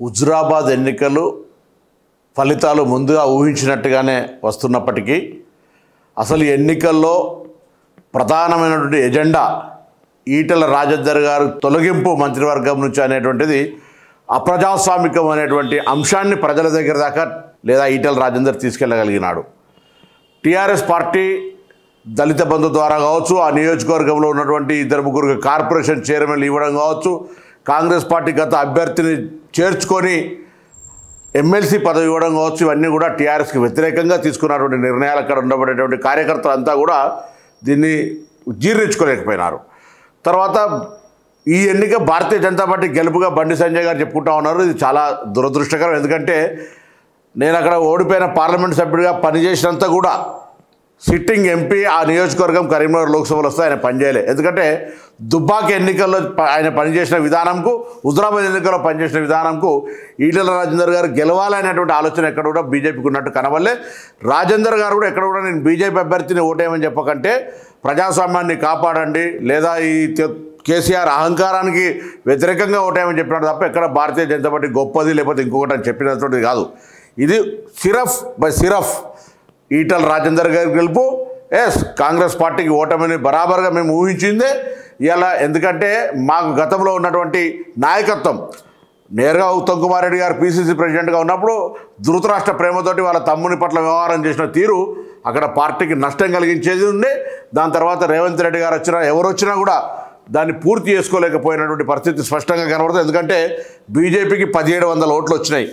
హుజురాబాద్ ఎన్నికలు ఫలితాలు ముందుగా ఊహించినట్టుగానే వస్తున్నప్పటికీ అసలు ఎన్నికల్లో ప్రధానమైనటువంటి ఎజెండా ఈటల రాజేందర్ గారు తొలగింపు మంత్రివర్గం నుంచి అనేటువంటిది అప్రజాస్వామికం అనేటువంటి అంశాన్ని ప్రజల దగ్గర దాకా లేదా ఈటల రాజేందర్ తీసుకెళ్ళగలిగినాడు. టీఆర్ఎస్ పార్టీ దళిత బంధు ద్వారా కావచ్చు ఆ నియోజకవర్గంలో ఉన్నటువంటి ఇద్దరు ముగ్గురు కార్పొరేషన్ చైర్మన్లు ఇవ్వడం కావచ్చు కాంగ్రెస్ పార్టీ గత అభ్యర్థిని చేర్చుకొని ఎమ్మెల్సీ పదవి ఇవ్వడం కావచ్చు ఇవన్నీ కూడా టీఆర్ఎస్కి వ్యతిరేకంగా తీసుకున్నటువంటి నిర్ణయాలు అక్కడ ఉండబడేటువంటి కార్యకర్తలు అంతా కూడా దీన్ని జీర్ణించుకోలేకపోయినారు. తర్వాత ఈ ఎన్నిక భారతీయ జనతా పార్టీ గెలుపుగా బండి సంజయ్ గారు చెప్పుకుంటా ఉన్నారు. ఇది చాలా దురదృష్టకరం. ఎందుకంటే నేను అక్కడ ఓడిపోయిన పార్లమెంట్ సభ్యుడిగా పనిచేసినంత కూడా సిట్టింగ్ ఎంపీ ఆ నియోజకవర్గం కరీంనగర్ లోక్సభలో వస్తే ఆయన పనిచేయలే. ఎందుకంటే దుబ్బాక ఎన్నికల్లో ఆయన పనిచేసిన విధానంకు హుజరాబాద్ ఎన్నికల్లో పనిచేసిన విధానంకు ఈటల రాజేందర్ గారు గెలవాలనేటువంటి ఆలోచన ఎక్కడ కూడా బీజేపీకి ఉన్నట్టు కనవల్లే రాజేందర్ గారు కూడా ఎక్కడ కూడా నేను బీజేపీ అభ్యర్థిని ఓటేయమని చెప్పకంటే ప్రజాస్వామ్యాన్ని కాపాడండి లేదా ఈ కేసీఆర్ అహంకారానికి వ్యతిరేకంగా ఓటేయమని చెప్పినాడు తప్ప ఎక్కడ భారతీయ జనతా పార్టీ గొప్పది లేకపోతే ఇంకొకటి అని చెప్పినటువంటిది కాదు. ఇది సిరఫ్ బై సిరఫ్ ఈటల రాజేందర్ గారి గెలుపు. ఎస్ కాంగ్రెస్ పార్టీకి ఓటమిని బరాబర్గా మేము ఊహించిందే. ఇలా ఎందుకంటే మాకు గతంలో ఉన్నటువంటి నాయకత్వం నేరుగా ఉత్తమ్ కుమార్ రెడ్డి గారు పీసీసీ ప్రెసిడెంట్గా ఉన్నప్పుడు ధృతరాష్ట్ర ప్రేమతోటి వాళ్ళ తమ్ముని పట్ల వ్యవహారం చేసిన తీరు అక్కడ పార్టీకి నష్టం కలిగించేది ఉండే దాని తర్వాత రేవంత్ రెడ్డి గారు వచ్చినా ఎవరు వచ్చినా కూడా దాన్ని పూర్తి చేసుకోలేకపోయినటువంటి పరిస్థితి స్పష్టంగా కనబడుతుంది. ఎందుకంటే బీజేపీకి పదిహేడు వందల ఓట్లు వచ్చినాయి.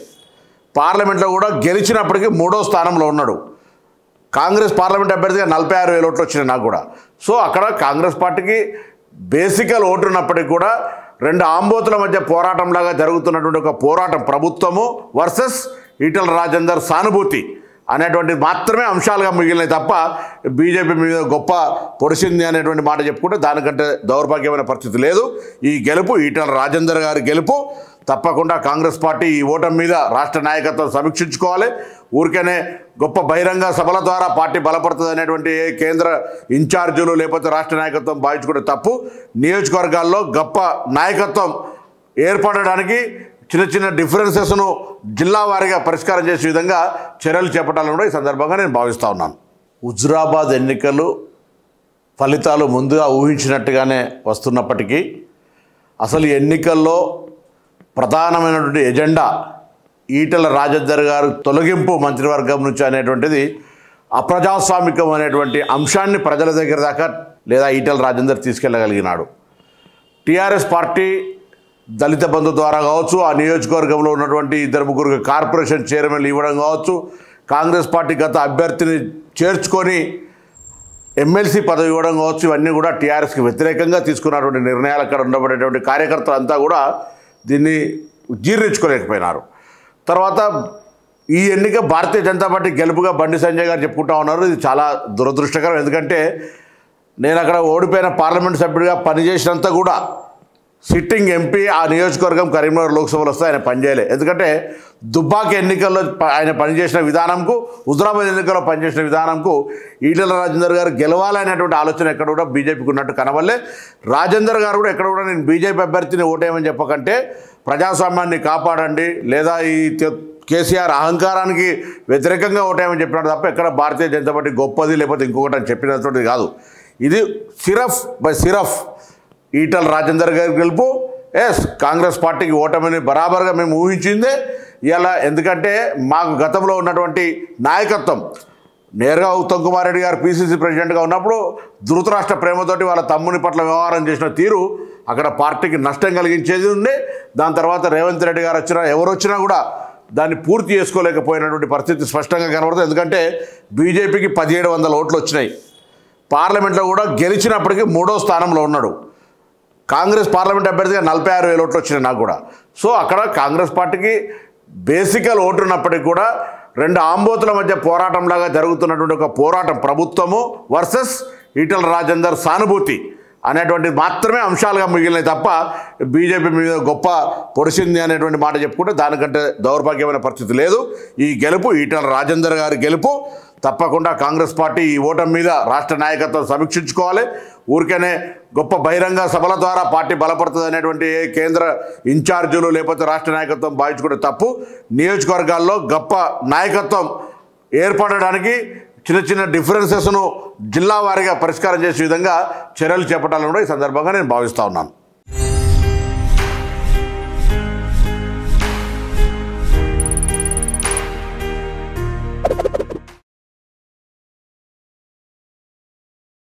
పార్లమెంట్లో కూడా గెలిచినప్పటికీ మూడో స్థానంలో ఉన్నాడు. కాంగ్రెస్ పార్లమెంట్ అభ్యర్థిగా నలభై ఆరు వేల ఓట్లు వచ్చినాయి నాకు కూడా. సో అక్కడ కాంగ్రెస్ పార్టీకి బేసికల్ ఓటు ఉన్నప్పటికీ కూడా రెండు ఆంబోతుల మధ్య పోరాటంలాగా జరుగుతున్నటువంటి ఒక పోరాటం ప్రభుత్వము వర్సెస్ ఈటల రాజేందర్ సానుభూతి అనేటువంటి మాత్రమే అంశాలుగా మిగిలినాయి తప్ప బీజేపీ మీద గొప్ప పొడిసింది అనేటువంటి మాట చెప్పుకుంటే దానికంటే దౌర్భాగ్యమైన పరిస్థితి లేదు. ఈ గెలుపు ఈటల రాజేందర్ గారి గెలుపు. తప్పకుండా కాంగ్రెస్ పార్టీ ఈ ఓటమి మీద రాష్ట్ర నాయకత్వం సమీక్షించుకోవాలి. ఊరికనే గొప్ప బహిరంగ సభల ద్వారా పార్టీ బలపడుతుంది అనేటువంటి కేంద్ర ఇన్ఛార్జీలు లేకపోతే రాష్ట్ర నాయకత్వం భావించుకుంటే తప్పు. నియోజకవర్గాల్లో గొప్ప నాయకత్వం ఏర్పడడానికి చిన్న చిన్న డిఫరెన్సెస్ను జిల్లా వారీగా పరిష్కారం చేసే విధంగా చర్యలు చేపట్టాలని కూడా ఈ సందర్భంగా నేను భావిస్తూ ఉన్నాను. హుజురాబాద్ ఎన్నికలు ఫలితాలు ముందుగా ఊహించినట్టుగానే వస్తున్నప్పటికీ అసలు ఎన్నికల్లో ప్రధానమైనటువంటి ఎజెండా ఈటల రాజేందర్ గారు తొలగింపు మంత్రివర్గం నుంచి అనేటువంటిది అప్రజాస్వామికం అనేటువంటి అంశాన్ని ప్రజల దగ్గర దాకా లేదా ఈటల రాజేందర్ తీసుకెళ్ళగలిగినాడు. టీఆర్ఎస్ పార్టీ దళిత బంధు ద్వారా కావచ్చు ఆ నియోజకవర్గంలో ఉన్నటువంటి ఇద్దరు ముగ్గురు కార్పొరేషన్ చైర్మన్లు ఇవ్వడం కావచ్చు కాంగ్రెస్ పార్టీ గత అభ్యర్థిని చేర్చుకొని ఎమ్మెల్సీ పదవి ఇవ్వడం కావచ్చు ఇవన్నీ కూడా టీఆర్ఎస్కి వ్యతిరేకంగా తీసుకున్నటువంటి నిర్ణయాలు అక్కడ ఉండబడేటువంటి కార్యకర్తలు అంతా కూడా దీన్ని జీర్ణించుకోలేకపోయినారు. తర్వాత ఈ ఎన్నిక భారతీయ జనతా పార్టీ గెలుపుగా బండి సంజయ్ గారు చెప్పుకుంటా ఉన్నారు. ఇది చాలా దురదృష్టకరం. ఎందుకంటే నేను అక్కడ ఓడిపోయిన పార్లమెంట్ సభ్యుడిగా పనిచేసినంత కూడా సిట్టింగ్ ఎంపీ ఆ నియోజకవర్గం కరీంనగర్ లోక్సభలో వస్తే ఆయన పనిచేయలేదు ఎందుకంటే దుబ్బాక ఎన్నికల్లో ఆయన పనిచేసిన విధానంకు హుజరాబాద్ ఎన్నికల్లో పనిచేసిన విధానంకు ఈటల రాజేందర్ గారు గెలవాలనేటువంటి ఆలోచన ఎక్కడ కూడా బీజేపీకి ఉన్నట్టు కనవల్లే రాజేందర్ గారు కూడా ఎక్కడ కూడా నేను బీజేపీ అభ్యర్థిని ఓటేయమని చెప్పకంటే ప్రజాస్వామ్యాన్ని కాపాడండి లేదా ఈ కేసీఆర్ అహంకారానికి వ్యతిరేకంగా ఓటేయమని చెప్పినాడు తప్ప ఎక్కడ భారతీయ జనతా పార్టీ గొప్పది లేకపోతే ఇంకొకటి అని చెప్పినటువంటిది కాదు. ఇది సిరఫ్ బై సిరఫ్. ఈటల రాజేందర్ గారి గెలుపు. ఎస్ కాంగ్రెస్ పార్టీకి ఓటమిని బరాబర్గా మేము ఊహించిందే. ఇలా ఎందుకంటే మాకు గతంలో ఉన్నటువంటి నాయకత్వం. నేరుగా ఉత్తమ్ కుమార్ రెడ్డి గారు పీసీసీ ప్రెసిడెంట్గా ఉన్నప్పుడు ధృతరాష్ట్ర ప్రేమతోటి వాళ్ళ తమ్ముని పట్ల వ్యవహారం చేసిన తీరు అక్కడ పార్టీకి నష్టం కలిగించేది ఉండే. దాని తర్వాత రేవంత్ రెడ్డి గారు వచ్చినా ఎవరు వచ్చినా కూడా దాన్ని పూర్తి చేసుకోలేకపోయినటువంటి పరిస్థితి స్పష్టంగా కనబడుతుంది. ఎందుకంటే బీజేపీకి పదిహేడు వందల ఓట్లు వచ్చినాయి. పార్లమెంట్లో కూడా గెలిచినప్పటికీ మూడో స్థానంలో ఉన్నాడు. కాంగ్రెస్ పార్లమెంట్ అభ్యర్థిగా నలభై ఆరు వేల ఓట్లు వచ్చినాయి నాకు కూడా. సో అక్కడ కాంగ్రెస్ పార్టీకి బేసికల్ ఓటు ఉన్నప్పటికీ కూడా రెండు ఆంబోతుల మధ్య పోరాటంలాగా జరుగుతున్నటువంటి ఒక పోరాటం ప్రభుత్వము వర్సెస్ ఈటల రాజేందర్ సానుభూతి అనేటువంటి మాత్రమే అంశాలుగా మిగిలినాయి తప్ప బీజేపీ మీద గొప్ప పొడిసింది అనేటువంటి మాట చెప్పుకుంటే దానికంటే దౌర్భాగ్యమైన పరిస్థితి లేదు. ఈ గెలుపు ఈటల రాజేందర్ గారి గెలుపు. తప్పకుండా కాంగ్రెస్ పార్టీ ఈ ఓటమి మీద రాష్ట్ర నాయకత్వం సమీక్షించుకోవాలి. ఊరికనే గొప్ప బహిరంగ సభల ద్వారా పార్టీ బలపడుతుంది అనేటువంటి కేంద్ర ఇన్ఛార్జీలు లేకపోతే రాష్ట్ర నాయకత్వం భావించుకుంటే తప్పు. నియోజకవర్గాల్లో గొప్ప నాయకత్వం ఏర్పడడానికి చిన్న చిన్న డిఫరెన్సెస్ను జిల్లా వారీగా పరిష్కారం చేసే విధంగా చర్యలు చేపట్టాలని కూడా ఈ సందర్భంగా నేను భావిస్తూ ఉన్నాను.